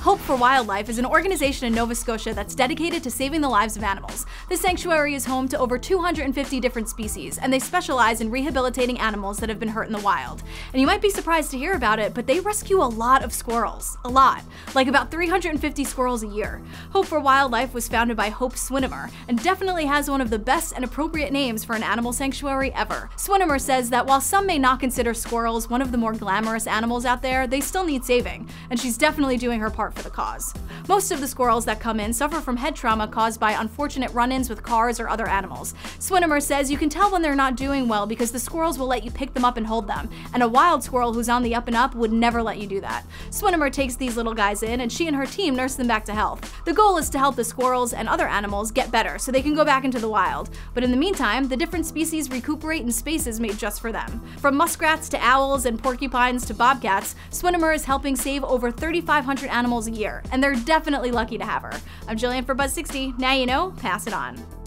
Hope for Wildlife is an organization in Nova Scotia that's dedicated to saving the lives of animals. The sanctuary is home to over 250 different species, and they specialize in rehabilitating animals that have been hurt in the wild. And you might be surprised to hear about it, but they rescue a lot of squirrels. A lot. Like about 350 squirrels a year. Hope for Wildlife was founded by Hope Swinimer, and definitely has one of the best and appropriate names for an animal sanctuary ever. Swinimer says that while some may not consider squirrels one of the more glamorous animals out there, they still need saving, and she's definitely doing her part for the cause. Most of the squirrels that come in suffer from head trauma caused by unfortunate run-ins with cars or other animals. Swinimer says you can tell when they're not doing well because the squirrels will let you pick them up and hold them, and a wild squirrel who's on the up and up would never let you do that. Swinimer takes these little guys in and she and her team nurse them back to health. The goal is to help the squirrels and other animals get better so they can go back into the wild. But in the meantime, the different species recuperate in spaces made just for them. From muskrats to owls and porcupines to bobcats, Swinimer is helping save over 3,500 animals a year, and they're definitely lucky to have her. I'm Gillian for Buzz60. Now you know, pass it on.